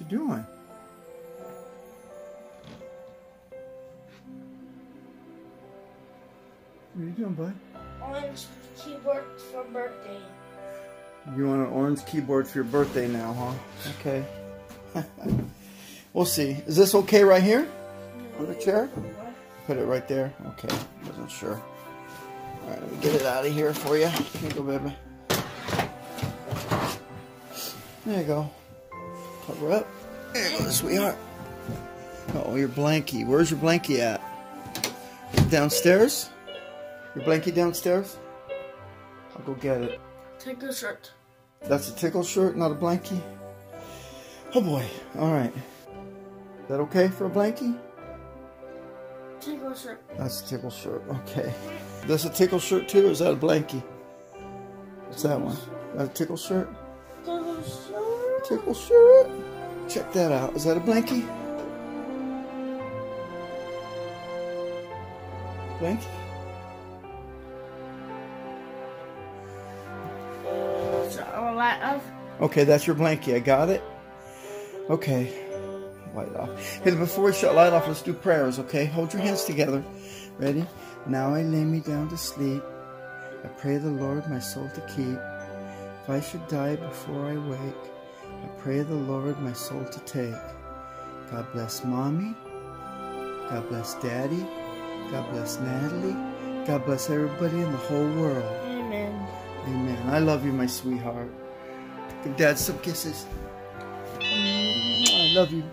you doing? What are you doing, bud? Orange keyboard for birthday. You want an orange keyboard for your birthday now, huh? Okay. we'll see. Is this okay right here? On the chair? Put it right there? Okay. Wasn't sure. Alright, let me get it out of here for you. Here you go, baby. There you go. Cover up. There you go, sweetheart. Oh, your blankie. Where's your blankie at? Downstairs? Your blankie downstairs? I'll go get it. Take a shirt. That's a tickle shirt, not a blankie? Oh boy. Alright. Is that okay for a blankie? Tickle shirt. That's a tickle shirt. Okay. That's a tickle shirt too, or is that a blankie? What's that one? That a tickle shirt? Shirt. Check that out. Is that a blankie? Blankie? Okay, that's your blankie. I got it. Okay. Light off. Hey, before we shut light off, let's do prayers, okay? Hold your hands together. Ready? Now I lay me down to sleep. I pray the Lord my soul to keep. If I should die before I wake, I pray the Lord my soul to take. God bless mommy. God bless daddy. God bless Natalie. God bless everybody in the whole world. amen. Amen. I love you, my sweetheart. Give dad some kisses. I love you.